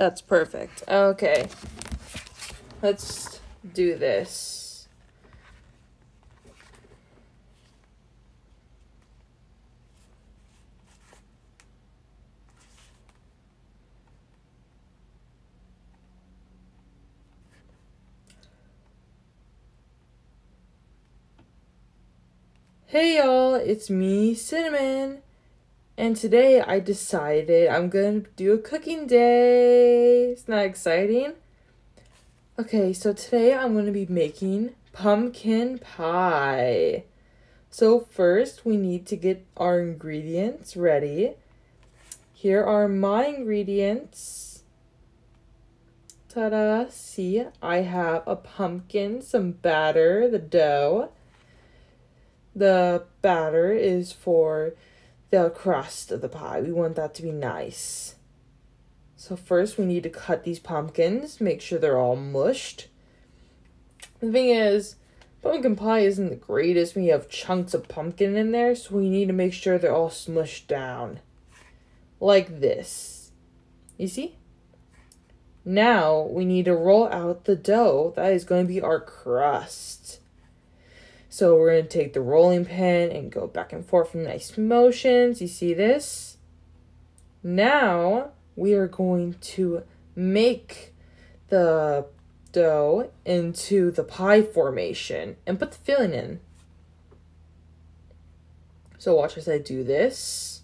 That's perfect. Okay. Let's do this. Hey y'all, it's me, Cinnamon. And today I decided I'm going to do a cooking day. Isn't that exciting? Okay, so today I'm going to be making pumpkin pie. So first we need to get our ingredients ready. Here are my ingredients. Ta-da! See, I have a pumpkin, some batter, the dough. The batter is for the crust of the pie. We want that to be nice. So first we need to cut these pumpkins, make sure they're all mushed. The thing is, pumpkin pie isn't the greatest when you have chunks of pumpkin in there, so we need to make sure they're all smushed down. Like this. You see? Now we need to roll out the dough. That is going to be our crust. So we're going to take the rolling pin and go back and forth in nice motions. You see this? Now we are going to make the dough into the pie formation and put the filling in. So watch as I do this.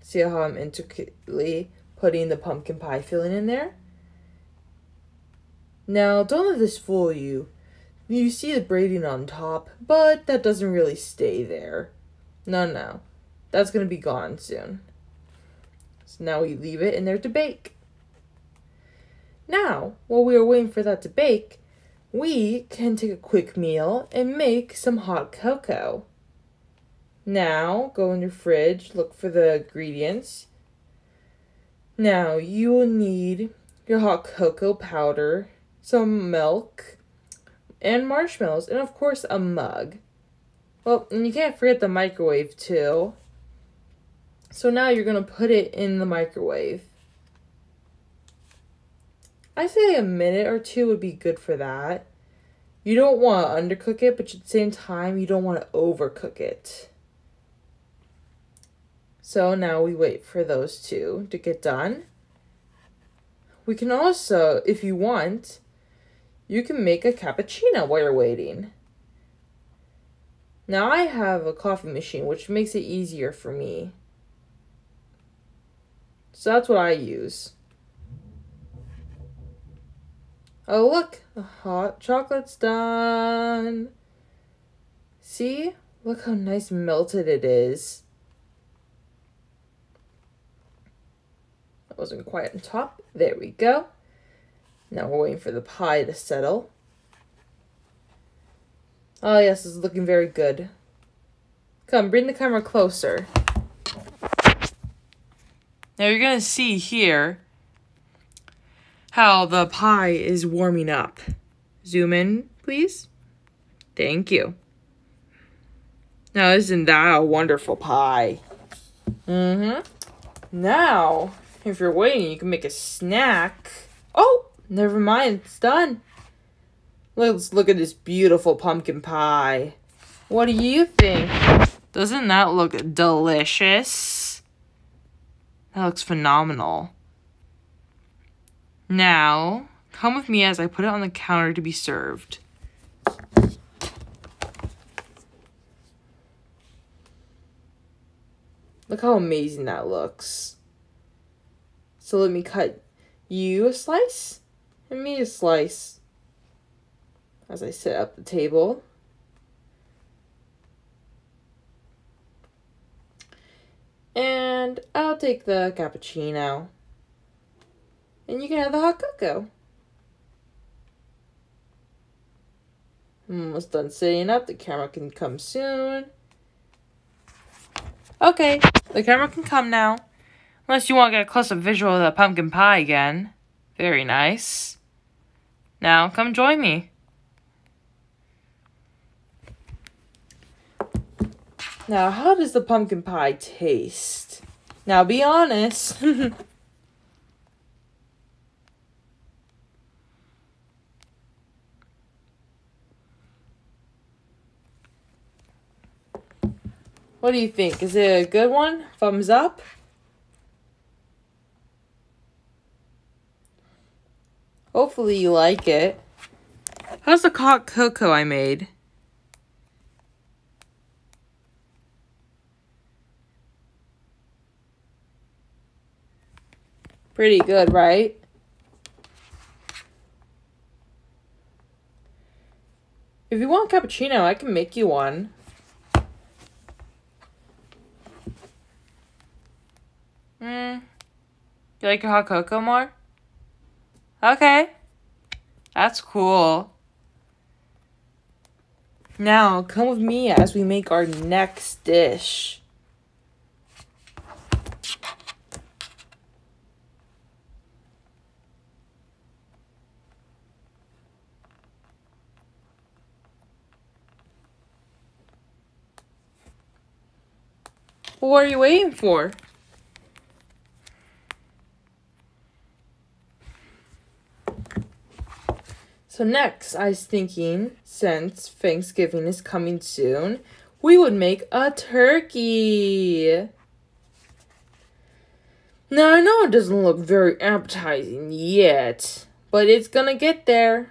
See how I'm intricately putting the pumpkin pie filling in there? Now, don't let this fool you. You see the braiding on top, but that doesn't really stay there. No, no. That's going to be gone soon. So now we leave it in there to bake. Now, while we are waiting for that to bake, we can take a quick meal and make some hot cocoa. Now, go in your fridge, look for the ingredients. Now, you will need your hot cocoa powder, some milk, and marshmallows, and of course a mug. Well, and you can't forget the microwave too. So now you're going to put it in the microwave. I say a minute or two would be good for that. You don't want to undercook it, but at the same time, you don't want to overcook it. So now we wait for those two to get done. We can also, if you want, you can make a cappuccino while you're waiting. Now I have a coffee machine, which makes it easier for me. So that's what I use. Oh, look, the hot chocolate's done. See? Look how nice melted it is. That wasn't quite on top. There we go. Now we're waiting for the pie to settle. Oh, yes, it's looking very good. Come, bring the camera closer. Now you're to see here how the pie is warming up. Zoom in, please. Thank you. Now, isn't that a wonderful pie? Mm-hmm. Now, if you're waiting, you can make a snack. Oh! Never mind, it's done. Let's look at this beautiful pumpkin pie. What do you think? Doesn't that look delicious? That looks phenomenal. Now, come with me as I put it on the counter to be served. Look how amazing that looks. So let me cut you a slice and me a slice as I set up the table. And I'll take the cappuccino. And you can have the hot cocoa. I'm almost done setting up. The camera can come soon. Okay, the camera can come now. Unless you want to get a close-up visual of the pumpkin pie again. Very nice. Now come join me. Now, how does the pumpkin pie taste? Now, be honest. what do you think? Is it a good one? Thumbs up? Hopefully you like it. How's the hot cocoa I made? Pretty good, right? If you want cappuccino, I can make you one. Hmm. You like your hot cocoa more? Okay. That's cool. Now, come with me as we make our next dish. What are you waiting for? So next, I was thinking, since Thanksgiving is coming soon, we would make a turkey. Now, I know it doesn't look very appetizing yet, but it's gonna get there.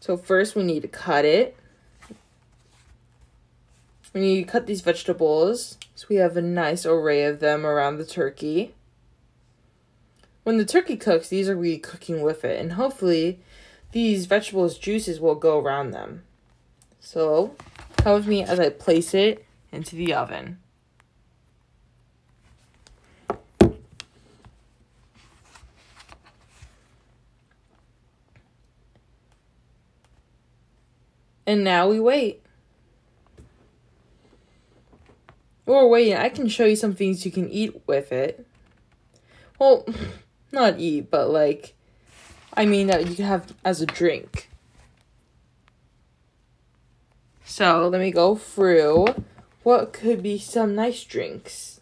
So first we need to cut it. We need to cut these vegetables so we have a nice array of them around the turkey. When the turkey cooks, these are we cooking with it, and hopefully these vegetables juices will go around them. So, come with me as I place it into the oven. And now we wait. We're waiting, I can show you some things you can eat with it. Well, not eat, but like, I mean that you can have as a drink. So let me go through what could be some nice drinks.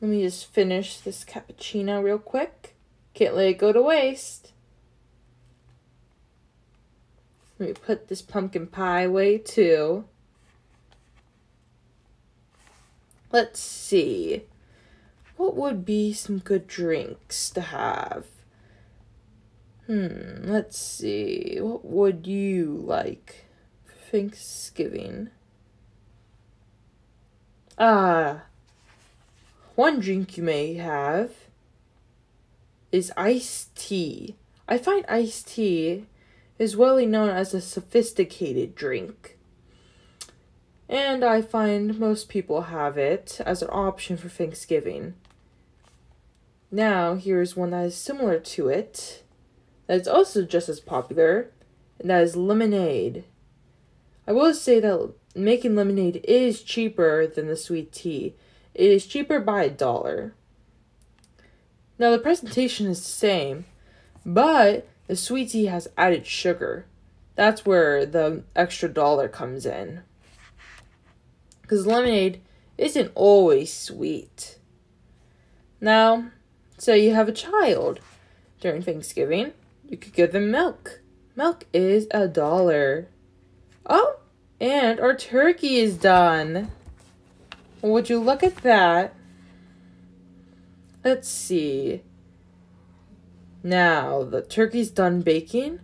Let me just finish this cappuccino real quick. Can't let it go to waste. Let me put this pumpkin pie away too. Let's see. What would be some good drinks to have? Hmm, let's see. What would you like? For Thanksgiving. Ah, one drink you may have is iced tea. I find iced tea is well known as a sophisticated drink. And I find most people have it as an option for Thanksgiving. Now, here's one that is similar to it, that is also just as popular, and that is lemonade. I will say that making lemonade is cheaper than the sweet tea. It is cheaper by a dollar. Now, the presentation is the same, but the sweet tea has added sugar. That's where the extra dollar comes in. Because lemonade isn't always sweet. Now, so you have a child during Thanksgiving, you could give them milk. Milk is a dollar. Oh, and our turkey is done. Would you look at that? Let's see. Now, the turkey's done baking.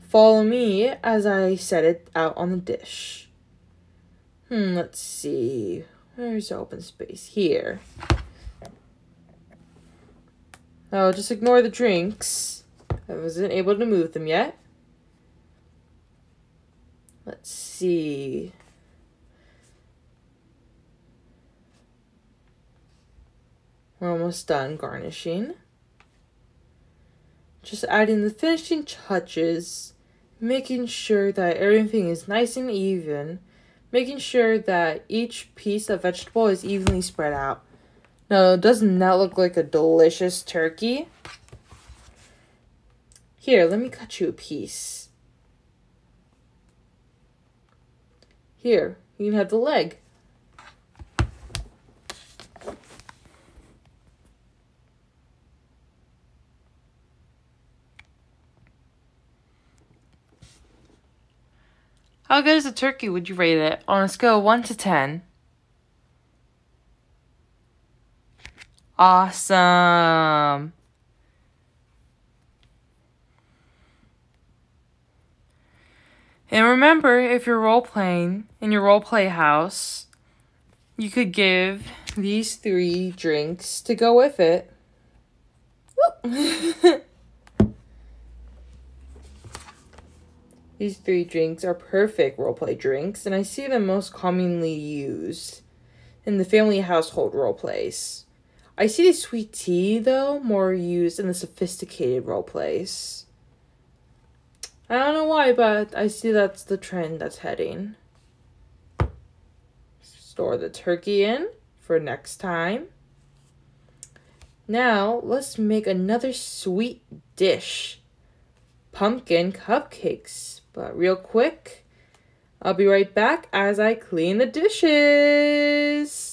Follow me as I set it out on the dish. Hmm, let's see. Where's the open space? Here. Oh, just ignore the drinks. I wasn't able to move them yet. Let's see. We're almost done garnishing. Just adding the finishing touches, making sure that everything is nice and even, making sure that each piece of vegetable is evenly spread out. No, doesn't that look like a delicious turkey? Here, let me cut you a piece. Here, You can have the leg. How good is a turkey would you rate it on a scale of 1 to 10? Awesome. And remember, if you're role playing in your role play house, you could give these three drinks to go with it. These three drinks are perfect roleplay drinks, and I see them most commonly used in the family household roleplays. I see the sweet tea, though, more used in the sophisticated role plays. I don't know why, but I see that's the trend that's heading. Store the turkey in for next time. Now, let's make another sweet dish. Pumpkin cupcakes. But real quick, I'll be right back as I clean the dishes.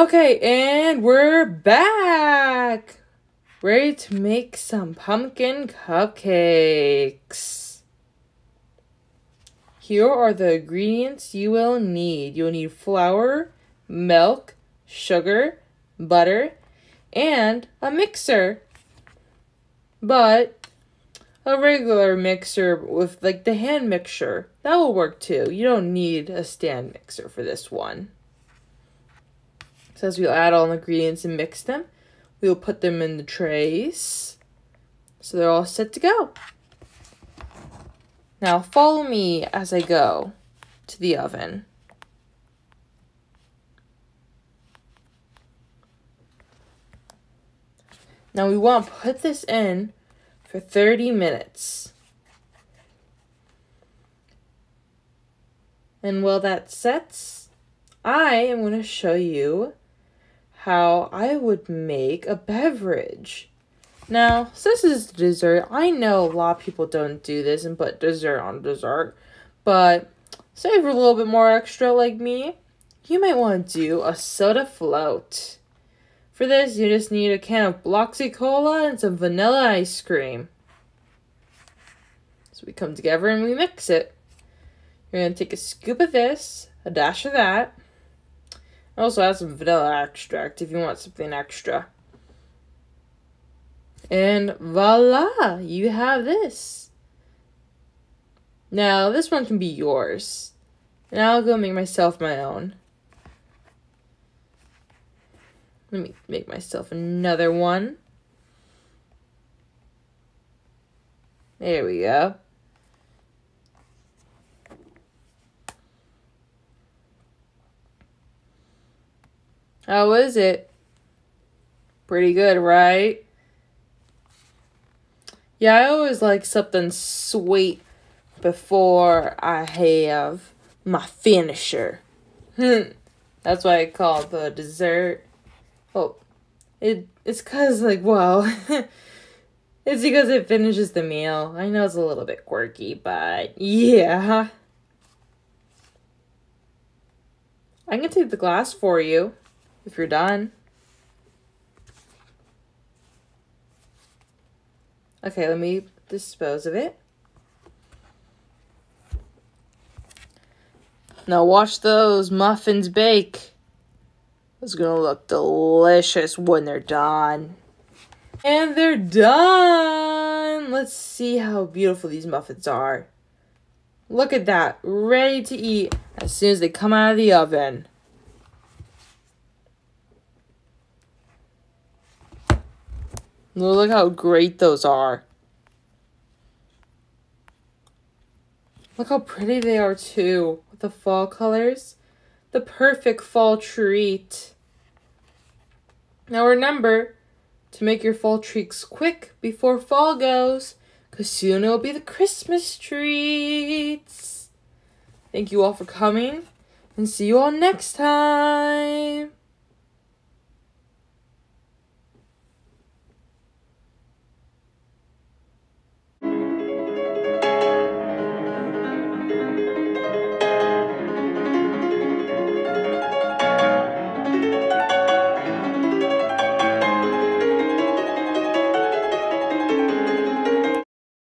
Okay, and we're back. Ready to make some pumpkin cupcakes. Here are the ingredients you will need. You'll need flour, milk, sugar, butter, and a mixer. But a regular mixer with like the hand mixer. That will work too. You don't need a stand mixer for this one. So as we'll add all the ingredients and mix them, we'll put them in the trays. So they're all set to go. Now follow me as I go to the oven. Now we want to put this in for 30 minutes. And while that sets, I am going to show you how I would make a beverage. Now, since this is dessert, I know a lot of people don't do this and put dessert on dessert, but for a little bit more extra like me, you might want to do a soda float. For this, you just need a can of Bloxy Cola and some vanilla ice cream. So we come together and we mix it. You're going to take a scoop of this, a dash of that. Also add some vanilla extract if you want something extra. And voila, you have this. Now, this one can be yours. And I'll go make myself my own. Let me make myself another one. There we go. How is it? Pretty good, right? Yeah, I always like something sweet before I have my finisher. Hmm. That's why I call it the dessert Oh, it it's cause like well, it's because it finishes the meal. I know it's a little bit quirky, but yeah. I can take the glass for you if you're done. Okay, let me dispose of it. Now watch those muffins bake. It's gonna look delicious when they're done. And they're done! Let's see how beautiful these muffins are. Look at that, ready to eat as soon as they come out of the oven. Look how great those are. Look how pretty they are too, with the fall colors the perfect fall treat. Now remember to make your fall treats quick before fall goes, because soon it'll be the Christmas treats. Thank you all for coming, and see you all next time.